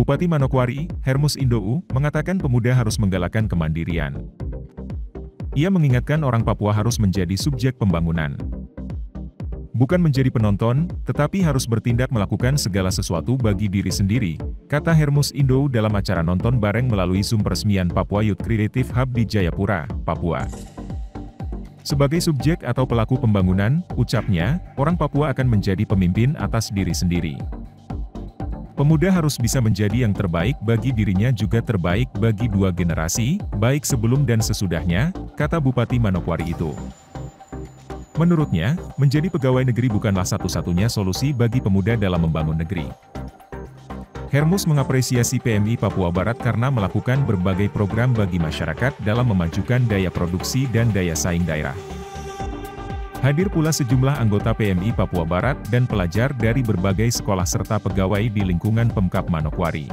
Bupati Manokwari, Hermus Indou, mengatakan pemuda harus menggalakkan kemandirian. Ia mengingatkan orang Papua harus menjadi subjek pembangunan. Bukan menjadi penonton, tetapi harus bertindak melakukan segala sesuatu bagi diri sendiri, kata Hermus Indo dalam acara nonton bareng melalui Zoom peresmian Papua Youth Creative Hub di Jayapura, Papua. Sebagai subjek atau pelaku pembangunan, ucapnya, orang Papua akan menjadi pemimpin atas diri sendiri. Pemuda harus bisa menjadi yang terbaik bagi dirinya juga terbaik bagi dua generasi, baik sebelum dan sesudahnya, kata Bupati Manokwari itu. Menurutnya, menjadi pegawai negeri bukanlah satu-satunya solusi bagi pemuda dalam membangun negeri. Hermus mengapresiasi PMI Papua Barat karena melakukan berbagai program bagi masyarakat dalam memajukan daya produksi dan daya saing daerah. Hadir pula sejumlah anggota PMI Papua Barat dan pelajar dari berbagai sekolah serta pegawai di lingkungan Pemkap Manokwari.